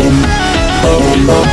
Oh,